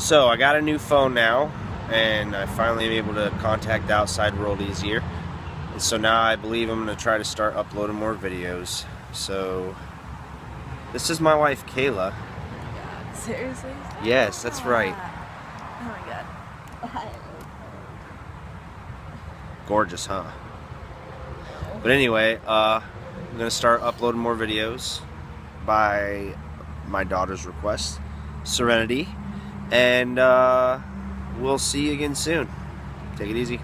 So I got a new phone now, and I finally am able to contact the outside world easier. And so now I believe I'm going to try to start uploading more videos. So this is my wife Kayla. Seriously? Yes, that's right. Oh my god. Gorgeous, huh? But anyway, uh, I'm gonna start uploading more videos by my daughter's request, Serenity, and uh, we'll see you again soon. Take it easy.